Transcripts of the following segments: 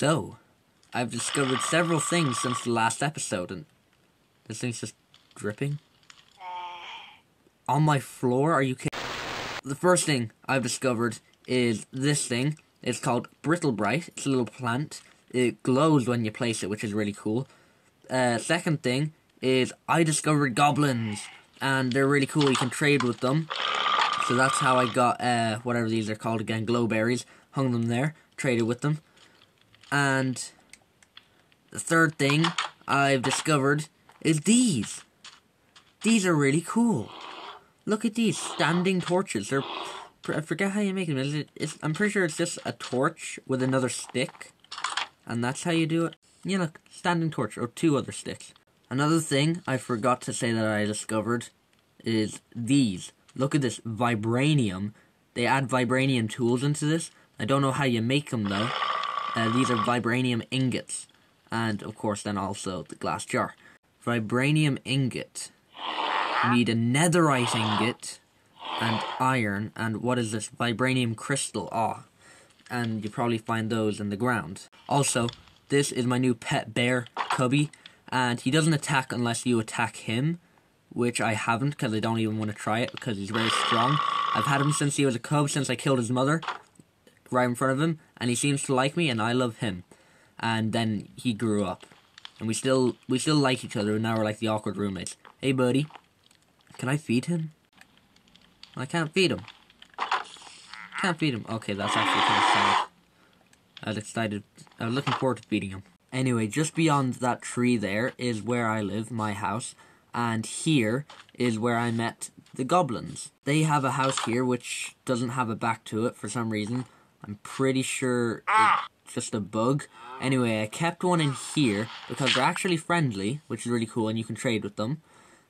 So, I've discovered several things since the last episode, and this thing's just dripping. On my floor? Are you kidding? The first thing I've discovered is this thing. It's called Brittle Bright. It's a little plant. It glows when you place it, which is really cool. Uh, second thing is I discovered goblins, and they're really cool. You can trade with them. So that's how I got uh, whatever these are called again, glowberries. Hung them there, traded with them. And the third thing I've discovered is these. These are really cool. Look at these standing torches. They're I forget how you make them. Is it, it's, I'm pretty sure it's just a torch with another stick, and that's how you do it. Yeah, look, standing torch or two other sticks. Another thing I forgot to say that I discovered is these. Look at this vibranium. They add vibranium tools into this. I don't know how you make them though. Uh, these are vibranium ingots. And of course then also the glass jar. Vibranium ingot. You need a netherite ingot and iron and what is this? Vibranium crystal. Ah. And you probably find those in the ground. Also, this is my new pet bear, Cubby. And he doesn't attack unless you attack him which I haven't because I don't even want to try it because he's very strong. I've had him since he was a cub, since I killed his mother right in front of him, and he seems to like me, and I love him. And then he grew up, and we still we still like each other, and now we're like the awkward roommates. Hey, buddy, can I feed him? I can't feed him. Can't feed him. Okay, that's actually kind of sad. I was excited. I was looking forward to feeding him. Anyway, just beyond that tree there is where I live, my house and here is where I met the goblins. They have a house here which doesn't have a back to it for some reason. I'm pretty sure it's just a bug. Anyway, I kept one in here because they're actually friendly, which is really cool, and you can trade with them.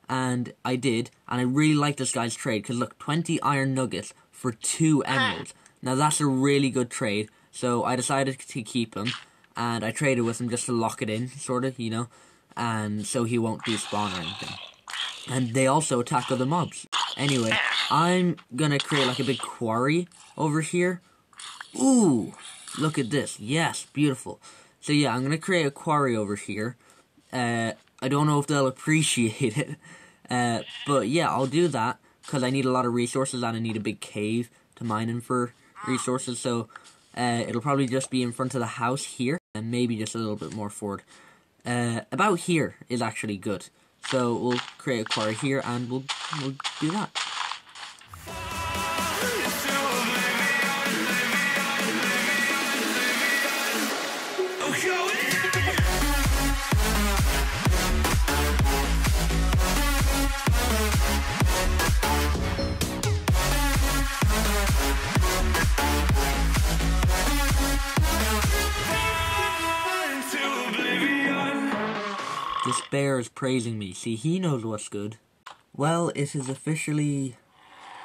And I did, and I really like this guy's trade because look, 20 iron nuggets for two emeralds. Now that's a really good trade, so I decided to keep him, and I traded with him just to lock it in, sort of, you know and so he won't despawn or anything. And they also attack other mobs. Anyway, I'm gonna create like a big quarry over here. Ooh, look at this. Yes, beautiful. So yeah, I'm gonna create a quarry over here. Uh, I don't know if they'll appreciate it, uh, but yeah, I'll do that because I need a lot of resources and I need a big cave to mine in for resources. So uh, it'll probably just be in front of the house here and maybe just a little bit more forward. Uh, about here is actually good. So we'll create a quarry here and we'll, we'll do that. This bear is praising me. See, he knows what's good. Well, it is officially...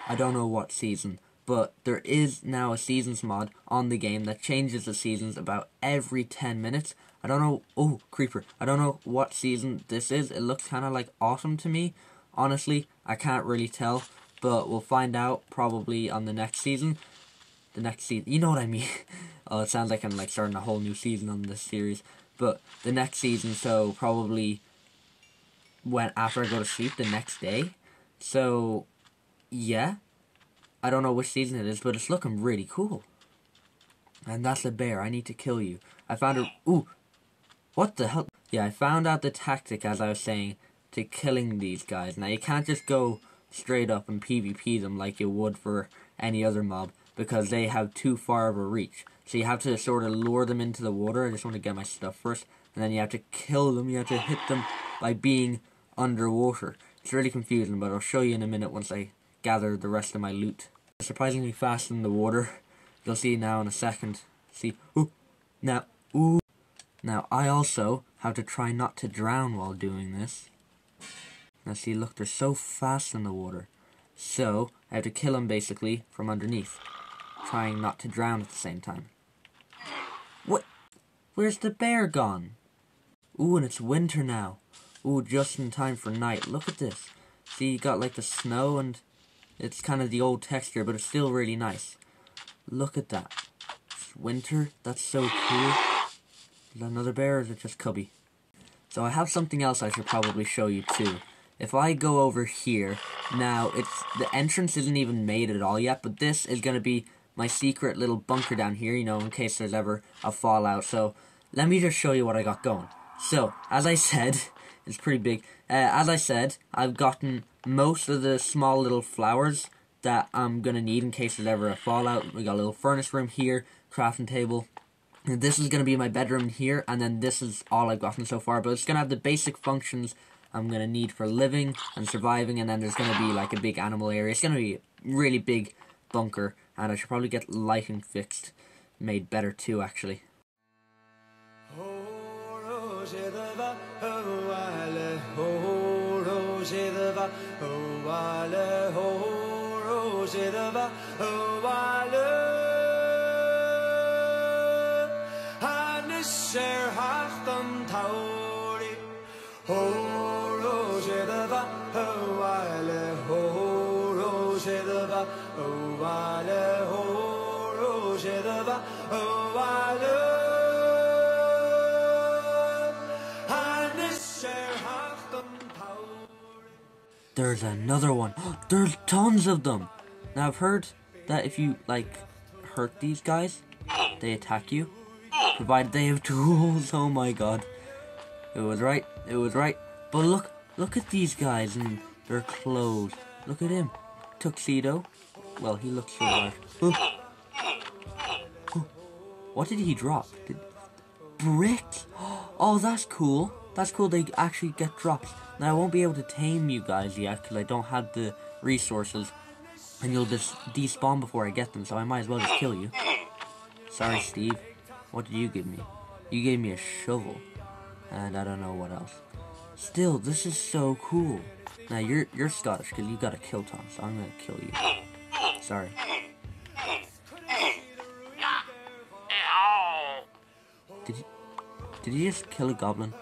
I don't know what season, but there is now a seasons mod on the game that changes the seasons about every 10 minutes. I don't know... Oh, creeper. I don't know what season this is. It looks kind of like autumn to me. Honestly, I can't really tell, but we'll find out probably on the next season. The next season. You know what I mean. oh, it sounds like I'm like starting a whole new season on this series but the next season, so probably when after I go to sleep the next day. So, yeah. I don't know which season it is, but it's looking really cool. And that's a bear. I need to kill you. I found a... Ooh. What the hell? Yeah, I found out the tactic, as I was saying, to killing these guys. Now, you can't just go straight up and PvP them like you would for any other mob, because they have too far of a reach. So you have to sort of lure them into the water. I just want to get my stuff first. And then you have to kill them. You have to hit them by being underwater. It's really confusing, but I'll show you in a minute once I gather the rest of my loot. Surprisingly fast in the water. You'll see now in a second. See, ooh, now, ooh. Now, I also have to try not to drown while doing this. Now see, look, they're so fast in the water. So, I have to kill them basically from underneath. Trying not to drown at the same time. What? Where's the bear gone? Ooh, and it's winter now. Ooh, just in time for night. Look at this. See, you got like the snow and it's kind of the old texture, but it's still really nice. Look at that. It's winter. That's so cool. Is that another bear or is it just Cubby? So I have something else I should probably show you too. If I go over here, now it's the entrance isn't even made at all yet, but this is going to be my secret little bunker down here, you know, in case there's ever a fallout. So let me just show you what I got going. So, as I said, it's pretty big. Uh, as I said, I've gotten most of the small little flowers that I'm going to need in case there's ever a fallout. We got a little furnace room here, crafting table. And this is going to be my bedroom here, and then this is all I've gotten so far. But it's going to have the basic functions I'm going to need for living and surviving, and then there's going to be like a big animal area. It's going to be a really big bunker, and I should probably get lighting fixed, made better too, actually. Roshedava, oh, Ale, ho, Roshedava, oh, Ale, ho, Roshedava, oh, Ale. Hanisher Hachtam Tauri, ho, Roshedava, oh, Ale, ho, Roshedava, oh, Ale, ho, Roshedava, oh, There's another one. There's tons of them. Now I've heard that if you like hurt these guys, they attack you. Provided they have tools. Oh my god. It was right. It was right. But look, look at these guys and their clothes. Look at him. Tuxedo. Well, he looks so bad. What did he drop? Did... Bricks? Oh, that's cool. That's cool. They actually get dropped. Now, I won't be able to tame you guys yet because I don't have the resources. And you'll just despawn before I get them, so I might as well just kill you. Sorry, Steve. What did you give me? You gave me a shovel. And I don't know what else. Still, this is so cool. Now, you're you're Scottish because you got a kill Tom, so I'm going to kill you. Sorry. Did you, did you just kill a goblin?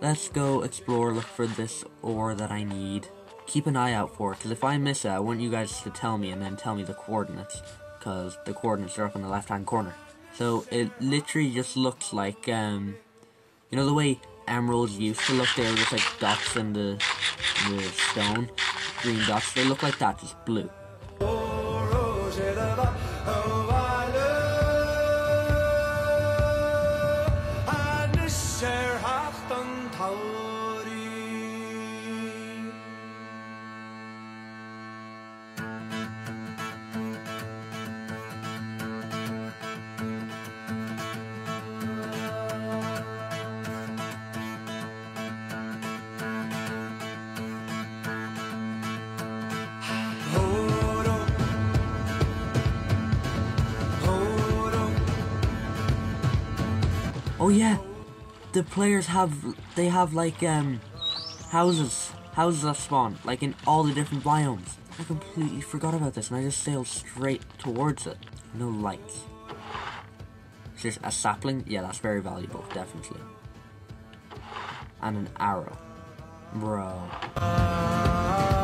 Let's go explore, look for this ore that I need. Keep an eye out for it, because if I miss it, I want you guys to tell me and then tell me the coordinates. Because the coordinates are up in the left-hand corner. So it literally just looks like, um, you know the way emeralds used to look? They were just like dots in the, the stone. Green dots. They look like that, just blue. Yeah, the players have they have like um houses houses that spawn like in all the different biomes. I completely forgot about this and I just sailed straight towards it. No lights. Is this a sapling? Yeah, that's very valuable, definitely. And an arrow. Bro.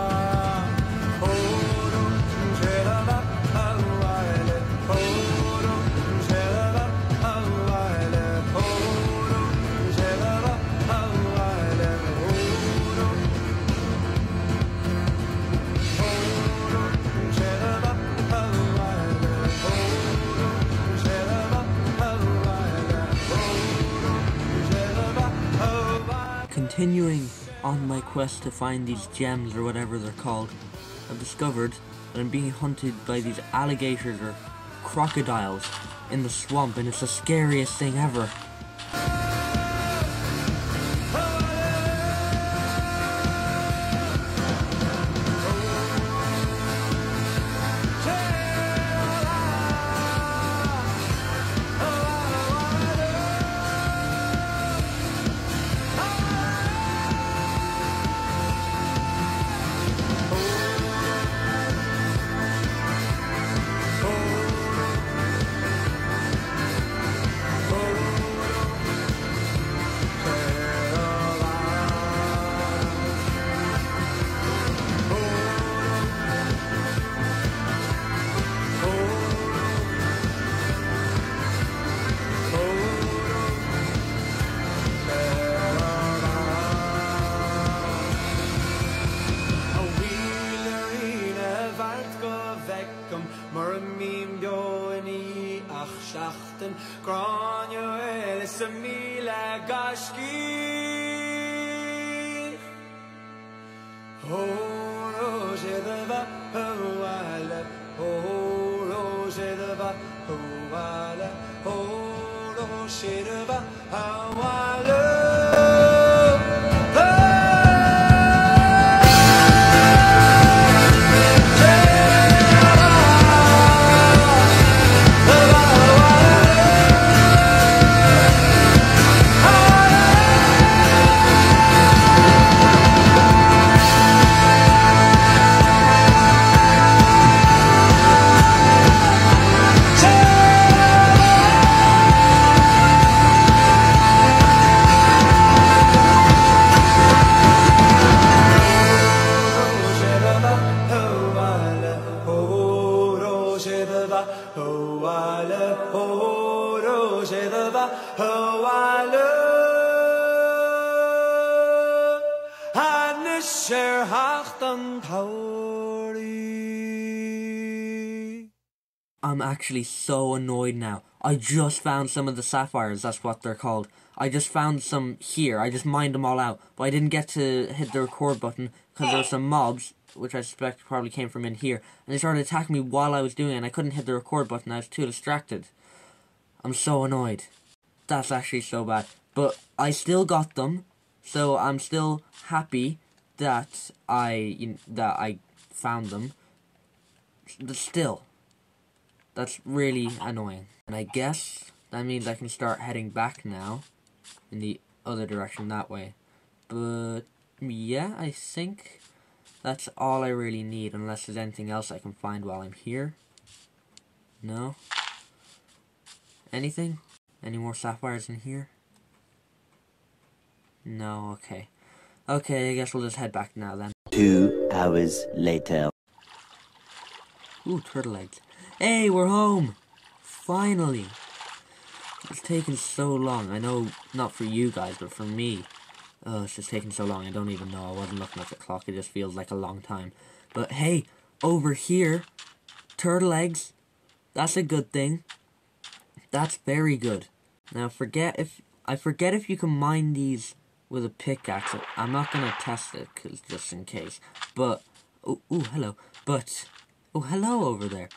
Continuing on my quest to find these gems or whatever they're called, I've discovered that I'm being hunted by these alligators or crocodiles in the swamp and it's the scariest thing ever. Oh roger de va I'm actually so annoyed now. I just found some of the sapphires, that's what they're called. I just found some here, I just mined them all out, but I didn't get to hit the record button because there were some mobs, which I suspect probably came from in here, and they started attacking me while I was doing it, and I couldn't hit the record button, I was too distracted. I'm so annoyed. That's actually so bad. But I still got them, so I'm still happy that I you that I found them. But still, that's really annoying. And I guess that means I can start heading back now in the other direction that way. But yeah, I think that's all I really need unless there's anything else I can find while I'm here. No? Anything? Any more sapphires in here? No, okay. Okay, I guess we'll just head back now then. Two hours later. Ooh, turtle eggs. Hey, we're home! Finally! It's taken so long. I know not for you guys, but for me. Oh, it's just taking so long. I don't even know. I wasn't looking at the clock. It just feels like a long time. But hey, over here, turtle eggs. That's a good thing. That's very good. Now forget if I forget if you can mine these with a pickaxe. I'm not gonna test it, cause just in case. But oh, ooh, hello. But oh, hello over there.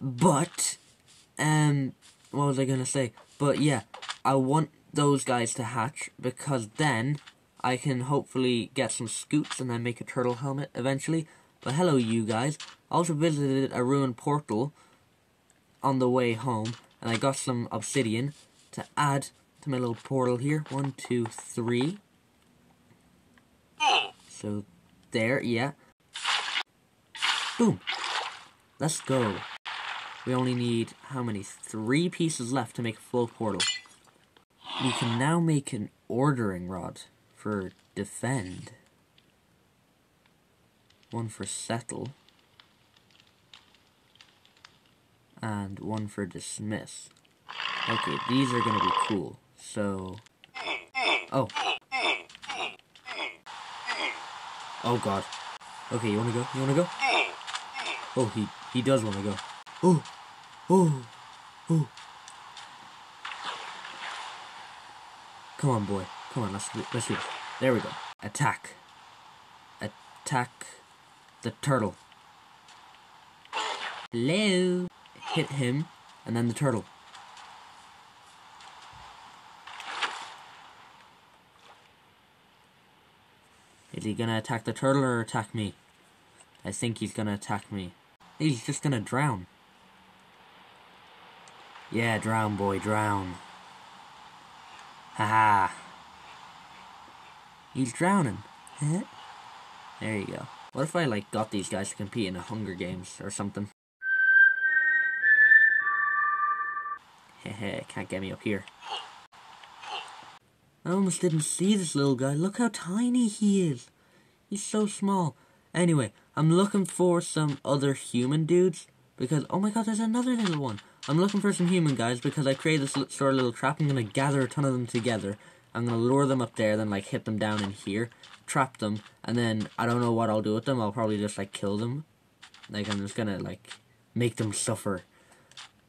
But um, what was I gonna say? But yeah, I want those guys to hatch because then I can hopefully get some scutes and then make a turtle helmet eventually. But hello, you guys. I also visited a ruined portal on the way home, and I got some obsidian to add to my little portal here. One, two, three. So there, yeah. Boom. Let's go. We only need how many? Three pieces left to make a full portal. We can now make an ordering rod for defend. One for settle. And one for dismiss. Okay, these are gonna be cool. So. Oh. Oh god. Okay, you wanna go? You wanna go? Oh, he he does wanna go. Oh, oh, oh. Come on, boy. Come on, let's let's it. There we go. Attack. Attack the turtle. Hello. Hit him, and then the turtle. Is he gonna attack the turtle or attack me? I think he's gonna attack me. He's just gonna drown. Yeah, drown, boy, drown. Haha. He's drowning. There you go. What if I, like, got these guys to compete in a Hunger Games or something? Heh can't get me up here. I almost didn't see this little guy. Look how tiny he is. He's so small. Anyway, I'm looking for some other human dudes because oh my god, there's another little one. I'm looking for some human guys because I created this sort of little trap. I'm gonna gather a ton of them together. I'm gonna lure them up there, then like hit them down in here, trap them, and then I don't know what I'll do with them. I'll probably just like kill them. Like I'm just gonna like make them suffer.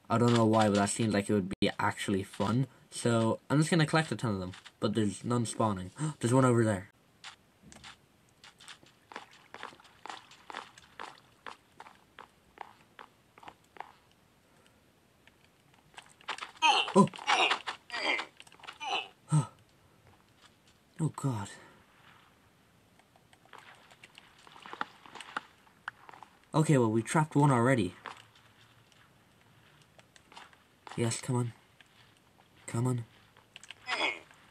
I don't know why, but that seems like it would be actually fun. So I'm just gonna collect a ton of them, but there's none spawning. there's one over there. God. Okay, well we trapped one already. Yes, come on. Come on.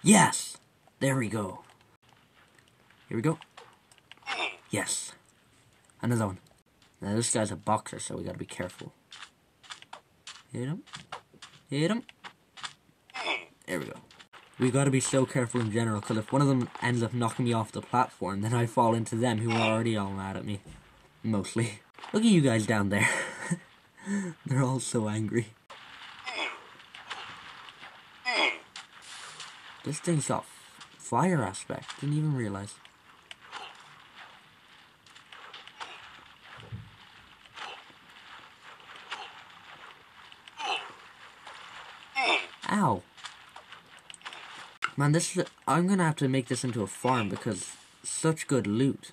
Yes! There we go. Here we go. Yes. Another one. Now this guy's a boxer, so we gotta be careful. Hit him. Hit him. There we go. We gotta be so careful in general, because if one of them ends up knocking me off the platform, then I fall into them who are already all mad at me. Mostly. Look at you guys down there. They're all so angry. This thing's got fire aspect. Didn't even realize. Man, this is, I'm gonna have to make this into a farm because such good loot.